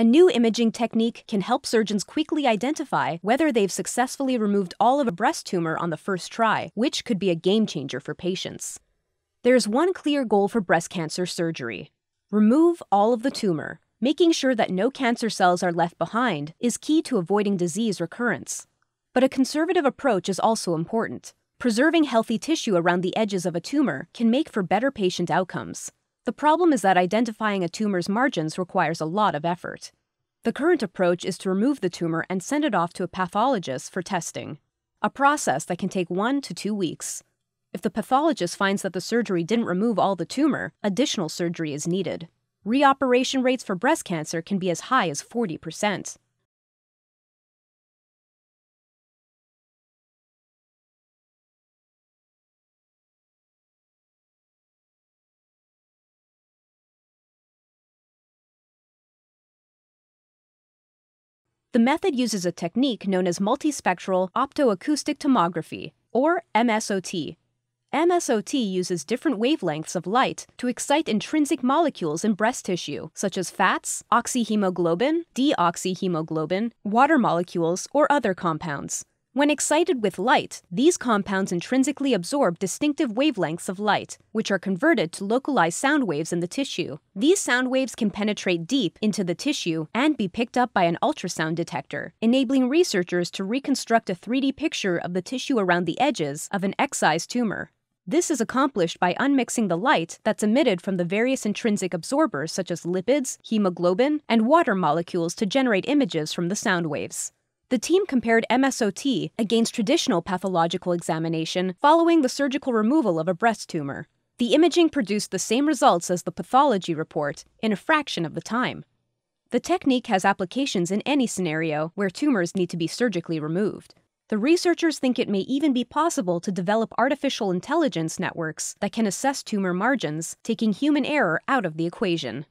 A new imaging technique can help surgeons quickly identify whether they've successfully removed all of a breast tumor on the first try, which could be a game changer for patients. There's one clear goal for breast cancer surgery remove all of the tumor. Making sure that no cancer cells are left behind is key to avoiding disease recurrence. But a conservative approach is also important. Preserving healthy tissue around the edges of a tumor can make for better patient outcomes. The problem is that identifying a tumor's margins requires a lot of effort. The current approach is to remove the tumor and send it off to a pathologist for testing, a process that can take one to two weeks. If the pathologist finds that the surgery didn't remove all the tumor, additional surgery is needed. Reoperation rates for breast cancer can be as high as 40%. The method uses a technique known as multispectral optoacoustic tomography, or MSOT. MSOT uses different wavelengths of light to excite intrinsic molecules in breast tissue, such as fats, oxyhemoglobin, deoxyhemoglobin, water molecules, or other compounds. When excited with light, these compounds intrinsically absorb distinctive wavelengths of light, which are converted to localized sound waves in the tissue. These sound waves can penetrate deep into the tissue and be picked up by an ultrasound detector, enabling researchers to reconstruct a 3D picture of the tissue around the edges of an excised tumor. This is accomplished by unmixing the light that's emitted from the various intrinsic absorbers such as lipids, hemoglobin, and water molecules to generate images from the sound waves. The team compared MSOT against traditional pathological examination following the surgical removal of a breast tumor. The imaging produced the same results as the pathology report in a fraction of the time. The technique has applications in any scenario where tumors need to be surgically removed. The researchers think it may even be possible to develop artificial intelligence networks that can assess tumor margins, taking human error out of the equation.